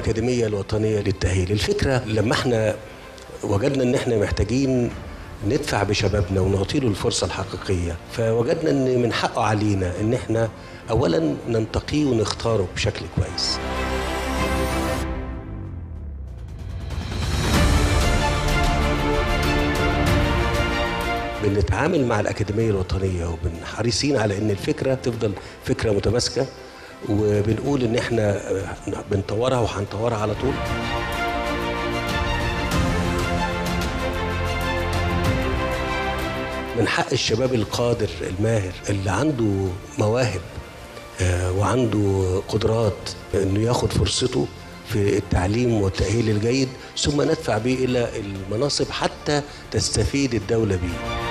الأكاديمية الوطنية للتأهيل. الفكرة لما إحنا وجدنا إن إحنا محتاجين ندفع بشبابنا ونعطي له الفرصة الحقيقية فوجدنا إن من حقه علينا إن إحنا اولا ننتقيه ونختاره بشكل كويس. بنتعامل مع الأكاديمية الوطنية وبنحريصين على إن الفكرة تفضل فكرة متماسكة وبنقول إن إحنا بنطورها وهنطورها على طول. من حق الشباب القادر الماهر اللي عنده مواهب آه، وعنده قدرات إنه ياخد فرصته في التعليم والتأهيل الجيد ثم ندفع به إلى المناصب حتى تستفيد الدولة به